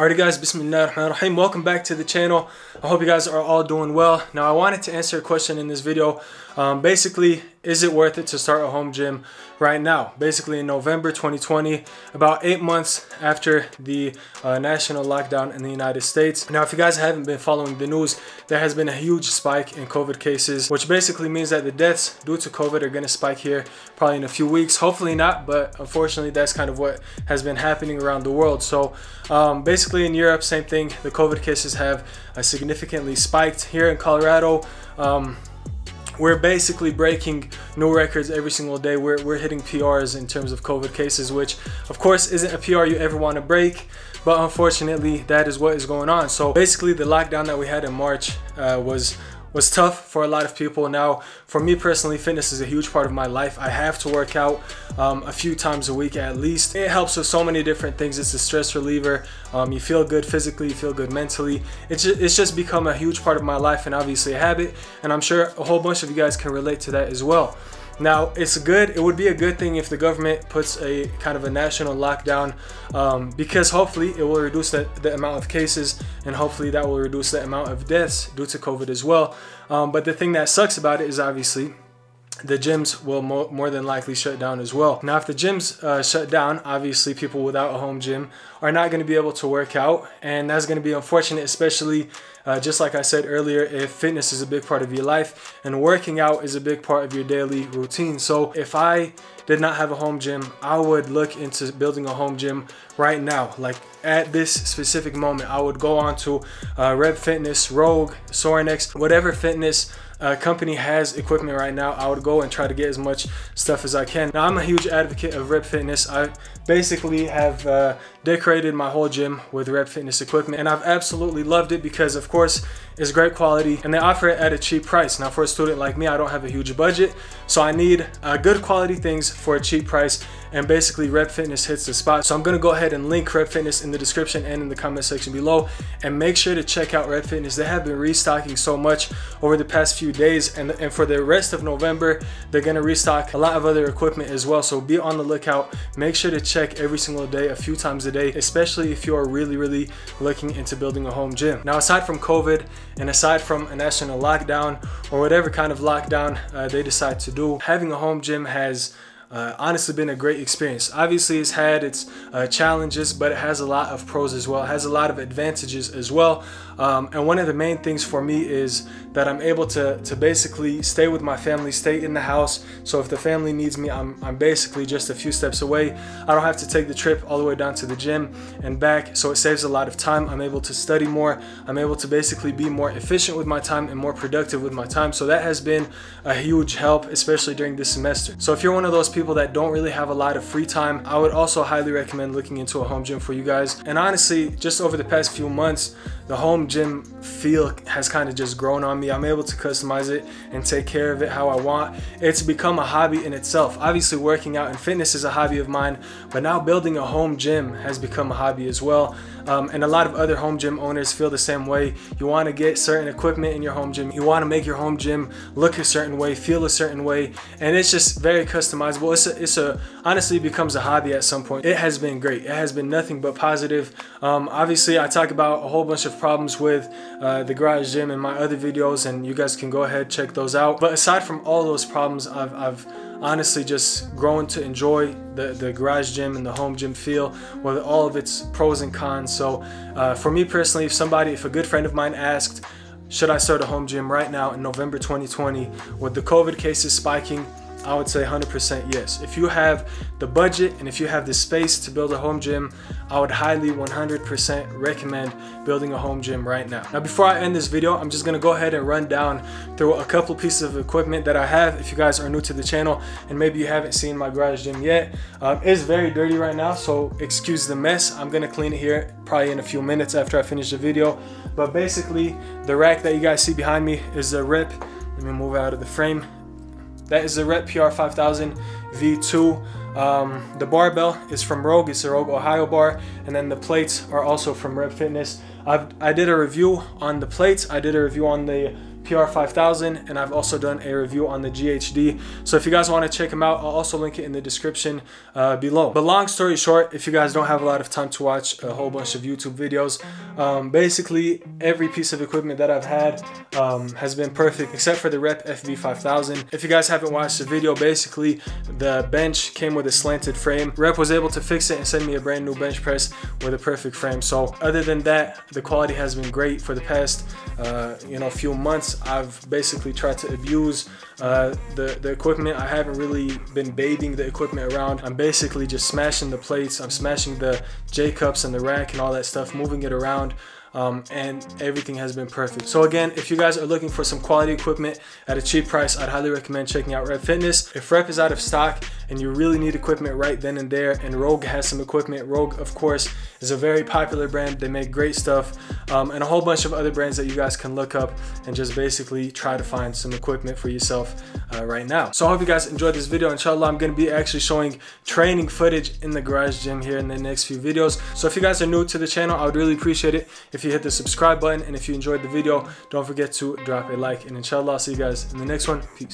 Alrighty guys, Bismillah rahim Welcome back to the channel. I hope you guys are all doing well. Now I wanted to answer a question in this video. Um, basically, is it worth it to start a home gym right now? Basically in November 2020, about eight months after the uh, national lockdown in the United States. Now if you guys haven't been following the news, there has been a huge spike in COVID cases, which basically means that the deaths due to COVID are going to spike here probably in a few weeks. Hopefully not, but unfortunately that's kind of what has been happening around the world. So um, basically in Europe, same thing. The COVID cases have uh, significantly spiked. Here in Colorado, um, we're basically breaking new records every single day. We're, we're hitting PRs in terms of COVID cases, which of course isn't a PR you ever want to break, but unfortunately that is what is going on. So basically the lockdown that we had in March uh, was was tough for a lot of people. Now, for me personally, fitness is a huge part of my life. I have to work out um, a few times a week at least. It helps with so many different things. It's a stress reliever. Um, you feel good physically, you feel good mentally. It's just, it's just become a huge part of my life and obviously a habit. And I'm sure a whole bunch of you guys can relate to that as well. Now, it's good. It would be a good thing if the government puts a kind of a national lockdown um, because hopefully it will reduce the, the, amount of cases and hopefully that will reduce the amount of deaths due to COVID as well. Um, but the thing that sucks about it is obviously the gyms will mo more than likely shut down as well. Now, if the gyms uh, shut down, obviously people without a home gym are not going to be able to work out, and that's going to be unfortunate, especially uh, just like I said earlier, if fitness is a big part of your life and working out is a big part of your daily routine. So if I did not have a home gym, I would look into building a home gym right now. Like at this specific moment, I would go on to uh, Rep Fitness, Rogue, Sorinex, whatever fitness uh, company has equipment right now, I would go and try to get as much stuff as I can. Now, I'm a huge advocate of Rep Fitness. I basically have uh, decorated my whole gym with Rep Fitness equipment and I've absolutely loved it because of course it's great quality and they offer it at a cheap price. Now for a student like me, I don't have a huge budget, so I need uh, good quality things for a cheap price and basically Rep Fitness hits the spot. So I'm gonna go ahead and link Rep Fitness in the description and in the comment section below and make sure to check out Rep Fitness. They have been restocking so much over the past few days and, and for the rest of November, they're gonna restock a lot of other equipment as well. So be on the lookout. Make sure to check every single day, a few times a day, especially if you're really, really looking into building a home gym. Now, aside from COVID and aside from a national lockdown or whatever kind of lockdown uh, they decide to do, having a home gym has uh, honestly been a great experience. Obviously, it's had its uh, challenges, but it has a lot of pros as well. It has a lot of advantages as well. Um, and one of the main things for me is that I'm able to, to basically stay with my family, stay in the house. So if the family needs me, I'm, I'm basically just a few steps away. I don't have to take the trip all the way down to the gym and back. So it saves a lot of time. I'm able to study more. I'm able to basically be more efficient with my time and more productive with my time. So that has been a huge help, especially during this semester. So if you're one of those people that don't really have a lot of free time, I would also highly recommend looking into a home gym for you guys. And honestly, just over the past few months, the home gym feel has kind of just grown on me. I'm able to customize it and take care of it how I want. It's become a hobby in itself. Obviously working out and fitness is a hobby of mine, but now building a home gym has become a hobby as well. Um, and a lot of other home gym owners feel the same way. You want to get certain equipment in your home gym. You want to make your home gym look a certain way, feel a certain way, and it's just very customizable. It's a, it's a honestly becomes a hobby at some point. It has been great. It has been nothing but positive. Um, obviously, I talk about a whole bunch of problems with uh, the garage gym in my other videos, and you guys can go ahead check those out. But aside from all those problems, I've, I've honestly just grown to enjoy the, the garage gym and the home gym feel with all of its pros and cons. So uh, for me personally, if somebody, if a good friend of mine asked, should I start a home gym right now in November 2020 with the COVID cases spiking, I would say 100% yes. If you have the budget and if you have the space to build a home gym, I would highly 100% recommend building a home gym right now. Now before I end this video, I'm just gonna go ahead and run down through a couple pieces of equipment that I have if you guys are new to the channel and maybe you haven't seen my garage gym yet. Um, it's very dirty right now, so excuse the mess. I'm gonna clean it here probably in a few minutes after I finish the video. But basically, the rack that you guys see behind me is a Rep. Let me move out of the frame. That is the Rep PR 5000 V2. Um, the barbell is from Rogue, it's a Rogue Ohio bar, and then the plates are also from Rep Fitness. I've, I did a review on the plates, I did a review on the PR5000 and I've also done a review on the GHD. So if you guys want to check them out, I'll also link it in the description uh, below. But long story short, if you guys don't have a lot of time to watch a whole bunch of YouTube videos, um, basically every piece of equipment that I've had um, has been perfect except for the Rep FB5000. If you guys haven't watched the video, basically the bench came with a slanted frame. Rep was able to fix it and send me a brand new bench press with a perfect frame. So other than that, the quality has been great for the past uh, you know few months. I've basically tried to abuse uh, the, the equipment. I haven't really been bathing the equipment around. I'm basically just smashing the plates. I'm smashing the J-cups and the rack and all that stuff, moving it around um, and everything has been perfect. So again, if you guys are looking for some quality equipment at a cheap price, I'd highly recommend checking out Rep Fitness. If Rep is out of stock and you really need equipment right then and there, and Rogue has some equipment, Rogue of course is a very popular brand. They make great stuff um, and a whole bunch of other brands that you guys can look up and just basically try to find some equipment for yourself uh, right now. So I hope you guys enjoyed this video. Inshallah, I'm gonna be actually showing training footage in the garage gym here in the next few videos. So if you guys are new to the channel, I would really appreciate it if if you hit the subscribe button and if you enjoyed the video don't forget to drop a like and inshallah I'll see you guys in the next one peace